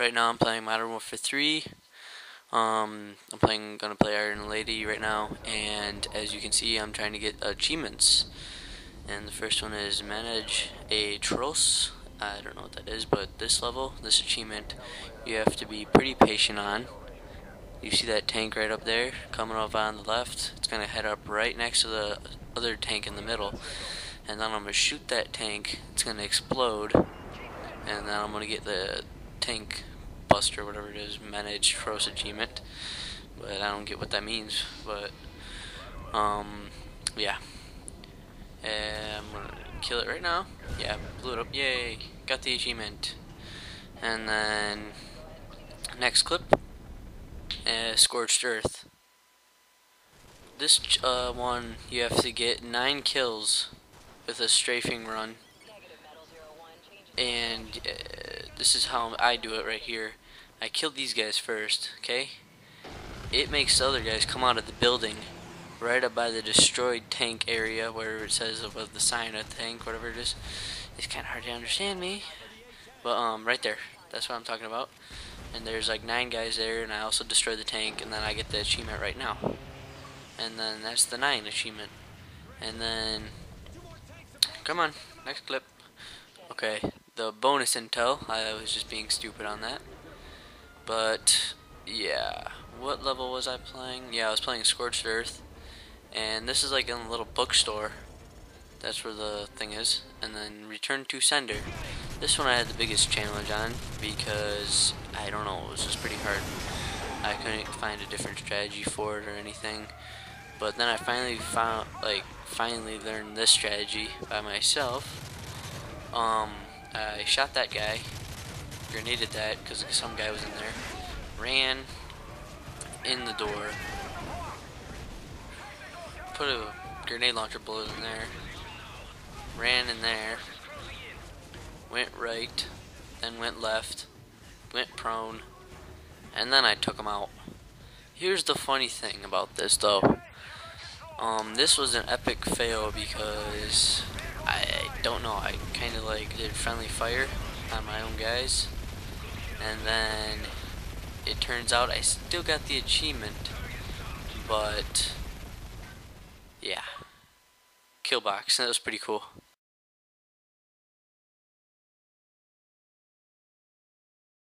Right now I'm playing Modern Warfare 3. Um, I'm playing, gonna play Iron Lady right now, and as you can see, I'm trying to get achievements. And the first one is Ménage à Trois. I don't know what that is, but this level, this achievement, you have to be pretty patient on. You see that tank right up there, coming up on the left. It's gonna head up right next to the other tank in the middle, and then I'm gonna shoot that tank. It's gonna explode, and then I'm gonna get the tank buster, whatever it is, Ménage Trois achievement. But I don't get what that means. But um, yeah. And I'm gonna kill it right now. Yeah, blew it up. Yay! Got the achievement. And then next clip, uh, scorched earth. This uh, one you have to get nine kills with a strafing run. And uh, this is how I do it right here. I killed these guys first, okay? It makes the other guys come out of the building right up by the destroyed tank area where it says above the sign of tank, whatever it is. It's kind of hard to understand me. But, um, right there. That's what I'm talking about. And there's like nine guys there, and I also destroy the tank, and then I get the achievement right now. And then that's the Nein achievement. And then, come on, next clip. Okay, the bonus intel. I was just being stupid on that. But, yeah. What level was I playing? Yeah, I was playing Scorched Earth. And this is like in a little bookstore. That's where the thing is. And then Return to Sender. This one I had the biggest challenge on because, I don't know, it was just pretty hard. I couldn't find a different strategy for it or anything. But then I finally found, like, finally learned this strategy by myself. Um, I shot that guy, grenaded that because some guy was in there, ran in the door, put a grenade launcher bullet in there, ran in there, went right, then went left, went prone, and then I took him out. Here's the funny thing about this though. Um, this was an epic fail because I don't know, I kind of like did friendly fire on my own guys, and then it turns out I still got the achievement, but yeah, kill box, that was pretty cool.